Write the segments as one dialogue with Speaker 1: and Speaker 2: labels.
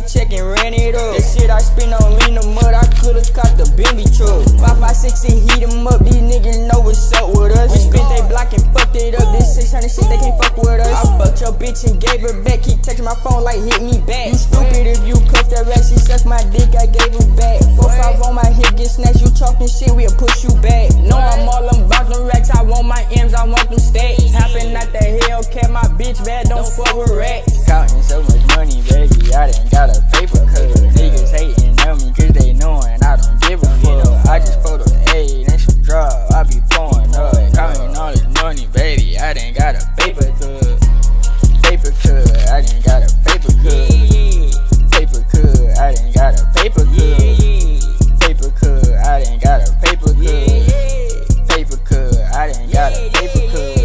Speaker 1: that check and ran it up. That shit I spent on lean the mud, I could've caught the Bentley truck. 556 and heat them up, these niggas know what's up with us. We spent they block and fucked it up, this 600 shit, they can't fuck with us. I fucked your bitch and gave her back, keep texting my phone like hit me back. You stupid if you cuff that rat, she sucked my dick, I gave her back. 4-5 on my hip, get snatched, you talking shit, we'll push you back. No, I'm all about them racks, I want my M's, I want them stacks.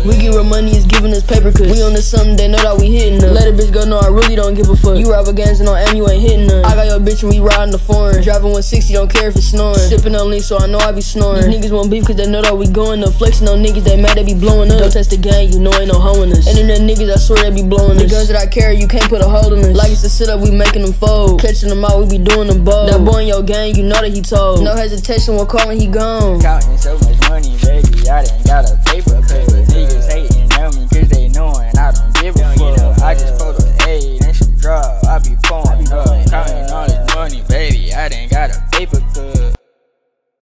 Speaker 2: We get where money is giving us paper cuts. We on this something, they know that we hitting them. Let a bitch go, no, I really don't give a fuck. You rob a gangs and on M, you ain't hitting none. I got your bitch and we riding the foreign. Driving 160, don't care if it's snoring. Sipping on lean, so I know I be snoring. These niggas want beef cause they know that we going up. Flexing on niggas, they mad, they be blowing up. Don't test the gang, you know ain't no hoe in us. Internet niggas, I swear they be blowing us. The guns that I carry, you can't put a hold in us. Like it's a sit up, we making them fold. Catching them out, we be doing them bold. That boy in your gang, you know that he told. No hesitation, we're calling, he gone.
Speaker 3: Counting so much money, baby, I done got a paper, paper